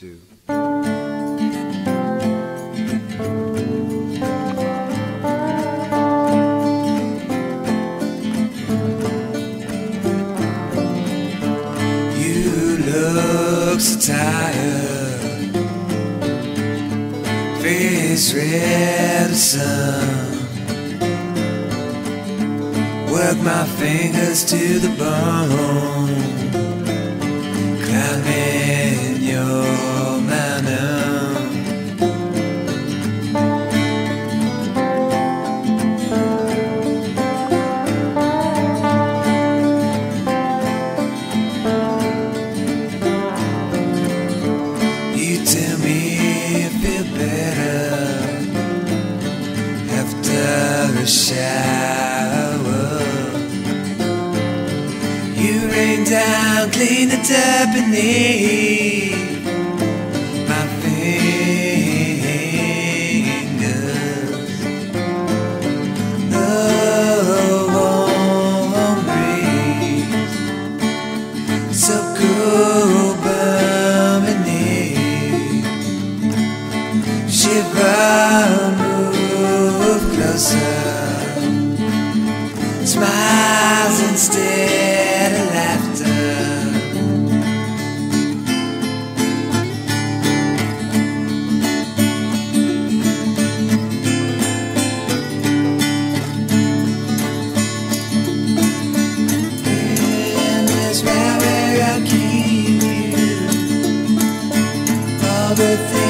You look so tired, face red as sun. Work my fingers to the bone, You tell me you feel better after a shower. You rain down, clean it up beneath closer. Smiles instead of laughter. That's right I keep you. All the things